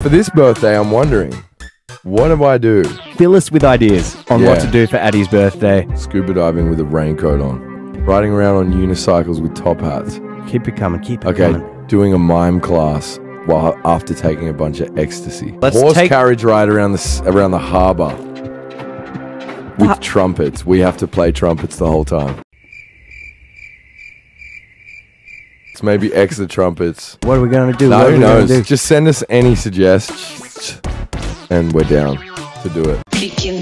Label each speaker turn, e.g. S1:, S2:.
S1: For this birthday, I'm wondering, what do I do?
S2: Fill us with ideas on what
S1: Yeah.
S2: to do for Addie's birthday.
S1: Scuba diving with a raincoat on, riding around on unicycles with top hats.
S2: Keep it coming. Keep it
S1: Okay,
S2: coming.
S1: doing a mime class while after taking a bunch of ecstasy.
S2: Let's
S1: Horse
S2: take-
S1: carriage ride around the s- around the harbour with trumpets. We have to play trumpets the whole time. It's maybe extra trumpets.
S2: What are we gonna do?
S1: No,
S2: what
S1: who knows?
S2: do?
S1: Just send us any suggestions, and we're down to do it.
S3: Kicking